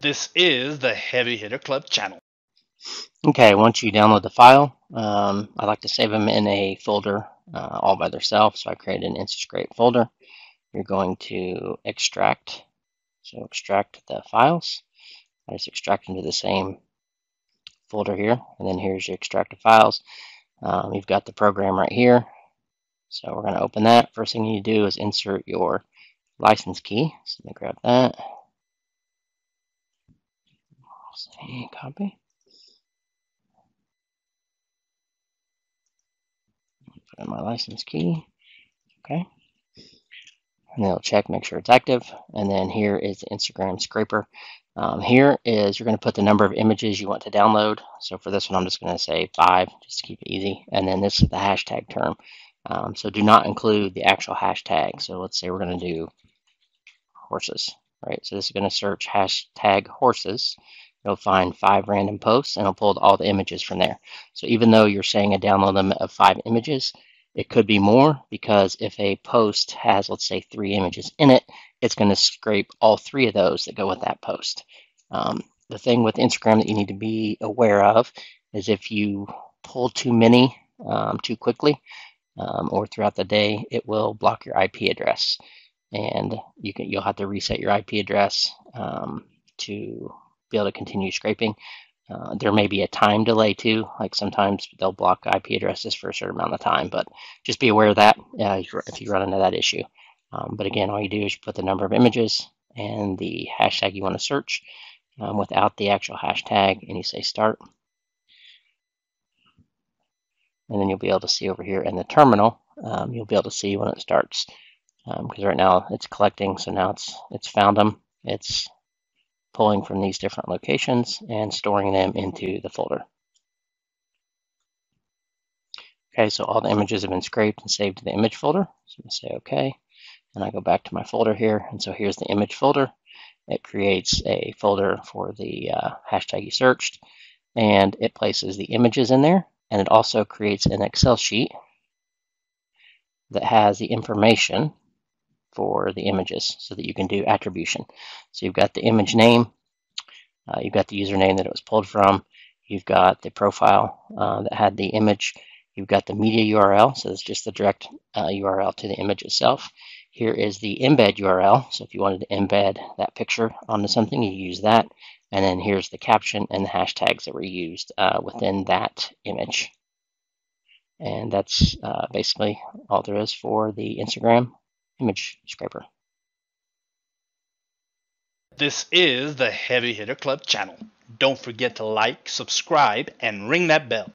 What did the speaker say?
This is the Heavy Hitter Club channel. Okay, once you download the file, um, I like to save them in a folder uh, all by themselves. So I created an InstaScrape folder. You're going to extract. So extract the files. I just extract into the same folder here. And then here's your extracted files. Um, you've got the program right here. So we're going to open that. First thing you do is insert your license key. So let me grab that. Copy. Put in my license key. Okay. And it'll check, make sure it's active. And then here is the Instagram scraper. Um, here is you're going to put the number of images you want to download. So for this one, I'm just going to say five, just to keep it easy. And then this is the hashtag term. Um, so do not include the actual hashtag. So let's say we're going to do horses, right? So this is going to search hashtag horses. It'll find five random posts and it'll pull all the images from there. So even though you're saying a download limit of five images, it could be more because if a post has, let's say, three images in it, it's going to scrape all three of those that go with that post. Um, the thing with Instagram that you need to be aware of is if you pull too many um, too quickly um, or throughout the day, it will block your IP address, and you can you'll have to reset your IP address um, to be able to continue scraping. Uh, there may be a time delay too, like sometimes they'll block IP addresses for a certain amount of time, but just be aware of that uh, if you run into that issue. Um, but again, all you do is you put the number of images and the hashtag you want to search um, without the actual hashtag, and you say start. And then you'll be able to see over here in the terminal, um, you'll be able to see when it starts. Because um, right now it's collecting, so now it's it's found them. It's pulling from these different locations and storing them into the folder. Okay, so all the images have been scraped and saved to the image folder. So I say OK, and I go back to my folder here. And so here's the image folder. It creates a folder for the uh, hashtag you searched, and it places the images in there. And it also creates an Excel sheet that has the information for the images so that you can do attribution. So you've got the image name, uh, you've got the username that it was pulled from, you've got the profile uh, that had the image, you've got the media URL, so it's just the direct uh, URL to the image itself. Here is the embed URL, so if you wanted to embed that picture onto something, you use that. And then here's the caption and the hashtags that were used uh, within that image. And that's uh, basically all there is for the Instagram image scraper. This is the Heavy Hitter Club channel. Don't forget to like, subscribe, and ring that bell.